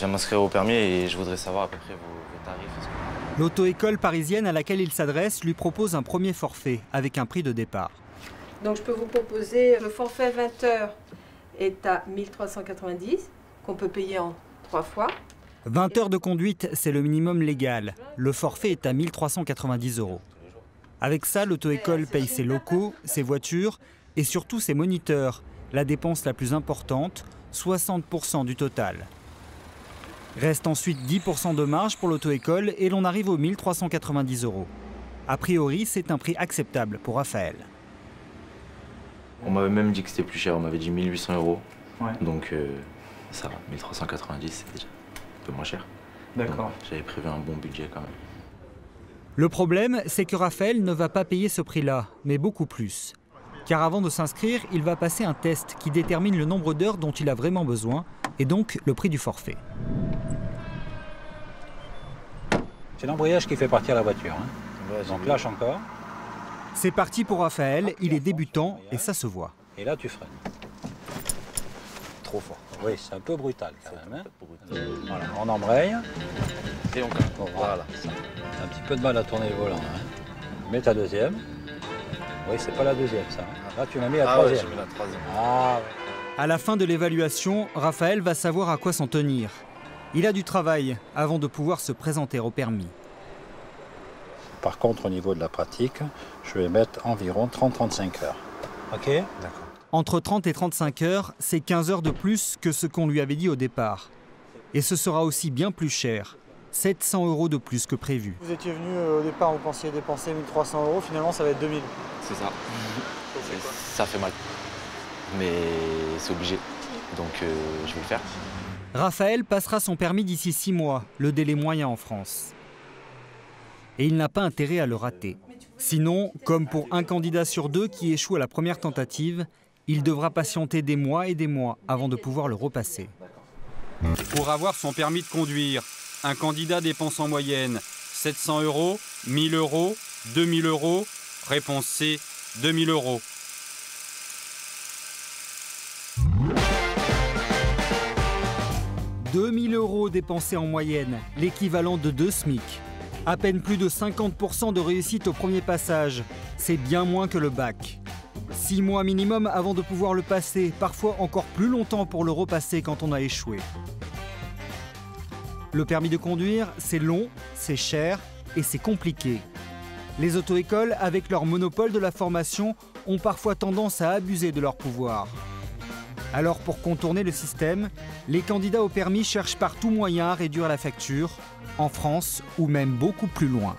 Je viens m'inscrire au permis et je voudrais savoir à peu près vos, vos tarifs. L'auto-école parisienne à laquelle il s'adresse lui propose un premier forfait avec un prix de départ. Donc je peux vous proposer le forfait 20 heures est à 1390 qu'on peut payer en trois fois. 20 heures de conduite, c'est le minimum légal. Le forfait est à 1390 euros. Avec ça, l'auto-école paye ses locaux, ses voitures et surtout ses moniteurs, la dépense la plus importante, 60% du total. Reste ensuite 10% de marge pour l'auto-école et l'on arrive aux 1390 euros. A priori, c'est un prix acceptable pour Raphaël. On m'avait même dit que c'était plus cher, on m'avait dit 1800 euros. Ouais. Donc euh, ça va, 1390 c'est déjà un peu moins cher. D'accord. J'avais prévu un bon budget quand même. Le problème, c'est que Raphaël ne va pas payer ce prix-là, mais beaucoup plus. Car avant de s'inscrire, il va passer un test qui détermine le nombre d'heures dont il a vraiment besoin et donc le prix du forfait. C'est l'embrayage qui fait partir la voiture. hein. Donc lâche encore, C'est parti pour Raphaël, il est débutant et ça se voit. et là tu freines. trop fort. Oui, c'est un peu brutal quand même. hein. Voilà, on embraye. Et on Bon, voilà. T'as un petit peu de mal à tourner le volant. hein. Mets ta deuxième. Oui, c'est pas la deuxième ça. hein. Là tu m'as mis la Ah ouais, troisième. j'ai mis la troisième. Ah, ouais. À la fin de l'évaluation, Raphaël va savoir à quoi s'en tenir. Il a du travail avant de pouvoir se présenter au permis. Par contre, au niveau de la pratique, je vais mettre environ 30-35 heures. Ok D'accord. Entre 30 et 35 heures, c'est 15 heures de plus que ce qu'on lui avait dit au départ. Et ce sera aussi bien plus cher. 700 euros de plus que prévu. Vous étiez venu euh, au départ, vous pensiez dépenser 1300 euros, finalement ça va être 2000. C'est ça. C'est- Ça fait mal. Mais c'est obligé. Donc euh, je vais le faire. Raphaël passera son permis d'ici 6 mois, le délai moyen en France. Et il n'a pas intérêt à le rater. Sinon, comme pour un candidat sur deux qui échoue à la première tentative, il devra patienter des mois et des mois avant de pouvoir le repasser. Pour avoir son permis de conduire, un candidat dépense en moyenne 700 euros, 1000 euros, 2000 euros. Réponse C, 2000 euros. « 2000 euros dépensés en moyenne, l'équivalent de 2 SMIC. À peine plus de 50% de réussite au premier passage, c'est bien moins que le bac. 6 mois minimum avant de pouvoir le passer, parfois encore plus longtemps pour le repasser quand on a échoué. Le permis de conduire, c'est long, c'est cher et c'est compliqué. Les auto-écoles, avec leur monopole de la formation, ont parfois tendance à abuser de leur pouvoir. Alors pour contourner le système, les candidats au permis cherchent par tout moyen à réduire la facture, en France ou même beaucoup plus loin.